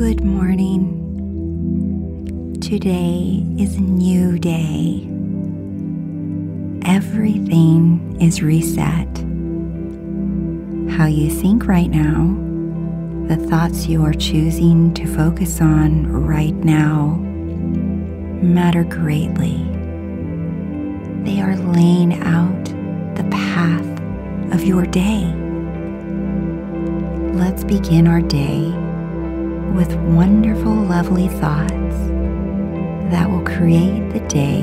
Good morning. Today is a new day. Everything is reset. How you think right now, the thoughts you are choosing to focus on right now, matter greatly. They are laying out the path of your day. Let's begin our day with wonderful, lovely thoughts that will create the day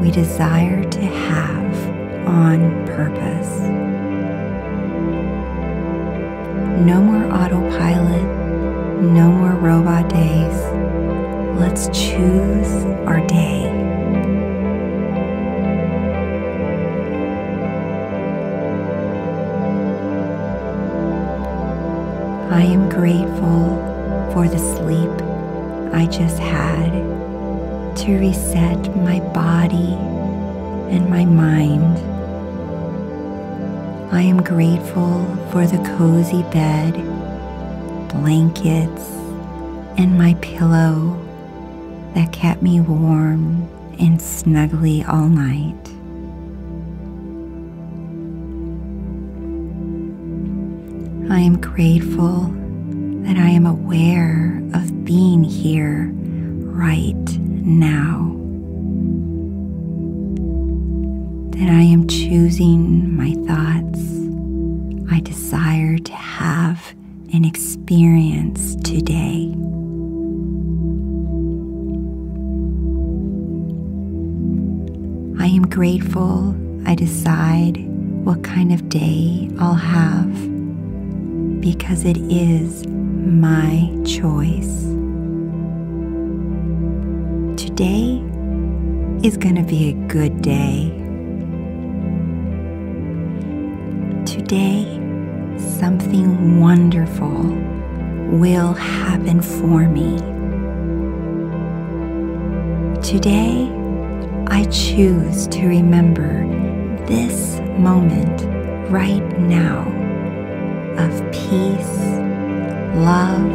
we desire to have on purpose. No more autopilot, no more robot days. Let's choose our day. I am grateful for the sleep I just had to reset my body and my mind. I am grateful for the cozy bed, blankets, and my pillow that kept me warm and snuggly all night. I am grateful that I am aware of being here right now. That I am choosing my thoughts I desire to have and experience today. I am grateful I decide what kind of day I'll have because it is my choice. Today is going to be a good day. Today, something wonderful will happen for me. Today, I choose to remember this moment right now of peace, love,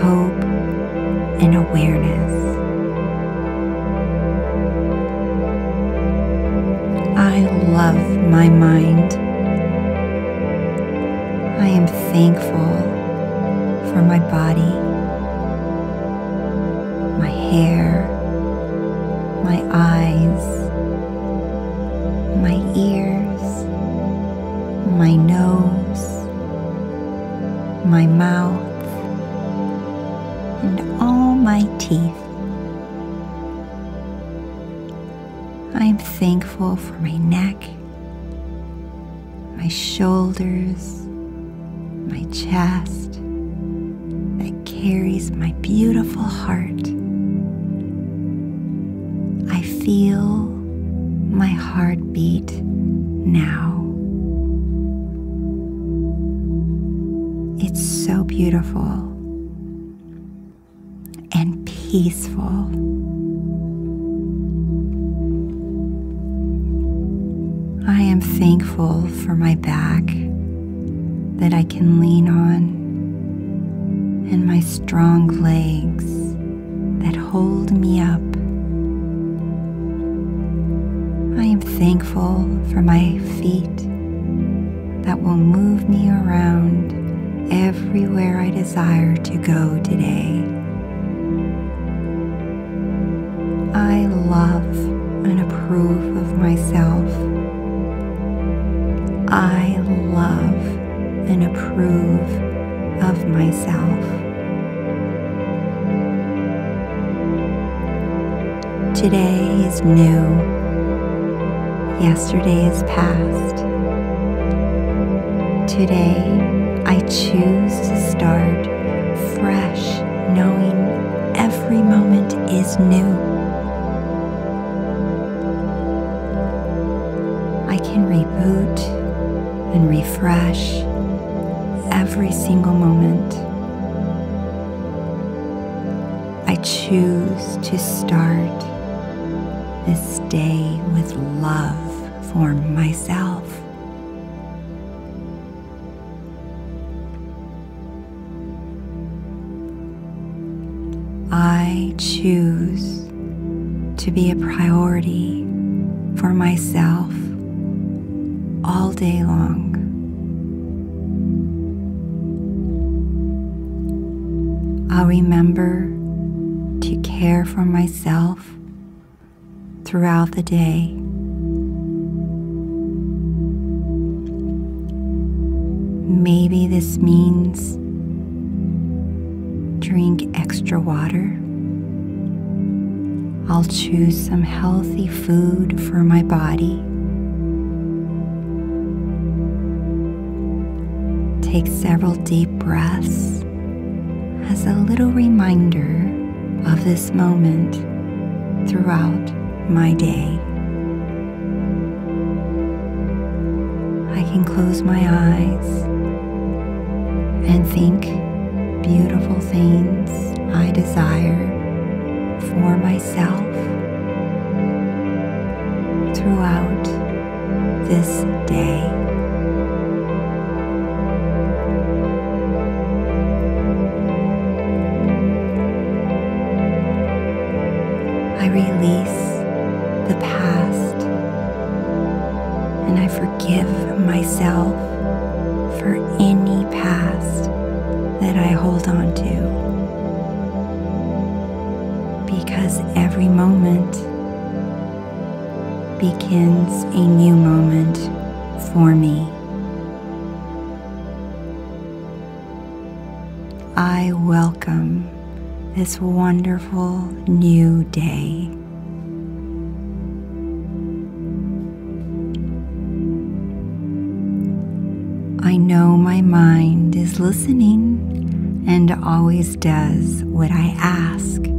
hope, and awareness. I love my mind. I am thankful for my body, my hair, my eyes, my ears, my nose, my mouth, and all my teeth. I am thankful for my neck, my shoulders, my chest that carries my beautiful heart. I feel my heartbeat now. Beautiful and peaceful. I am thankful for my back that I can lean on and my strong legs that hold me up. I am thankful for my feet that will move me around everywhere I desire to go today. I love and approve of myself. I love and approve of myself. Today is new. Yesterday is past. Today, I choose to start fresh, knowing every moment is new. I can reboot and refresh every single moment. I choose to start this day with love for myself. Choose to be a priority for myself all day long. I'll remember to care for myself throughout the day. Maybe this means drink extra water. I'll choose some healthy food for my body. Take several deep breaths as a little reminder of this moment throughout my day. I can close my eyes and think beautiful things I desire for myself throughout this day. Because every moment begins a new moment for me. I welcome this wonderful new day. I know my mind is listening and always does what I ask.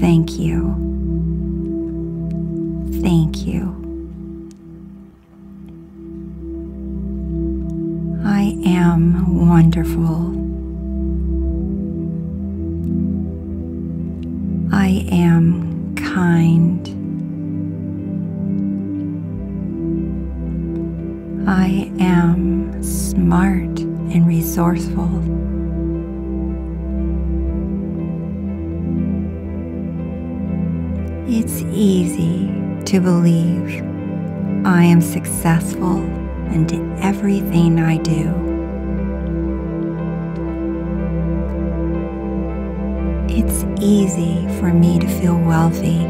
Thank you. Thank you. I am wonderful. I am kind. I am smart and resourceful. It's easy to believe I am successful in everything I do. It's easy for me to feel wealthy.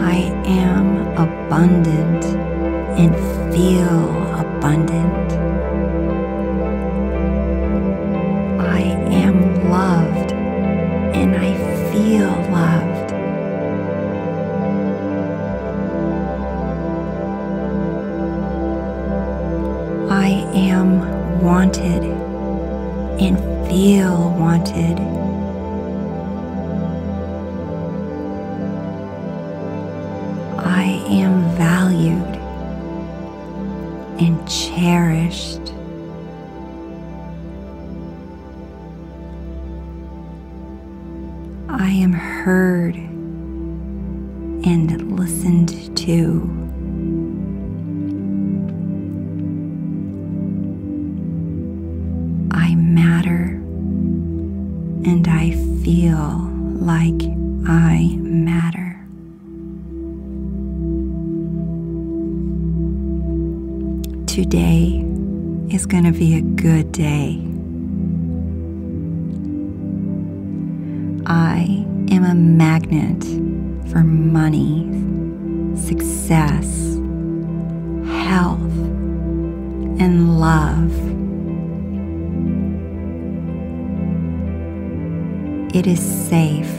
I am abundant and feel abundant. And I feel loved. I am wanted and feel wanted. I am valued and cherished. Heard and listened to. I matter and I feel like I matter. Today is going to be a good day. I a magnet for money, success, health, and love. It is safe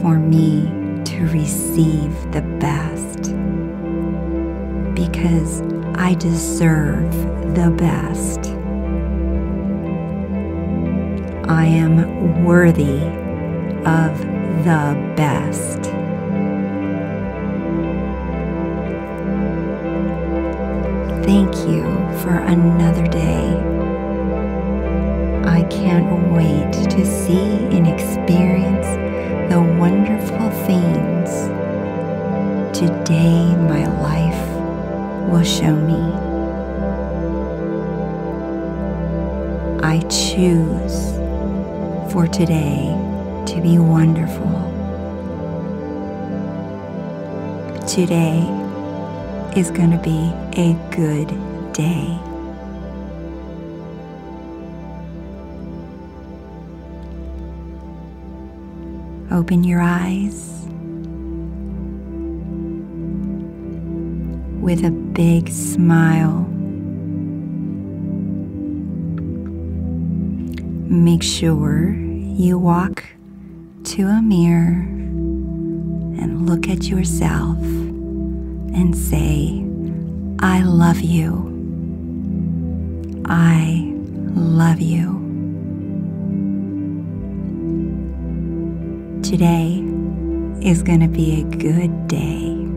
for me to receive the best because I deserve the best. I am worthy of the best. Thank you for another day. I can't wait to see and experience the wonderful things today my life will show me. I choose for today to be wonderful. Today is going to be a good day. Open your eyes with a big smile. Make sure you walk to a mirror and look at yourself and say, I love you. I love you. Today is going to be a good day.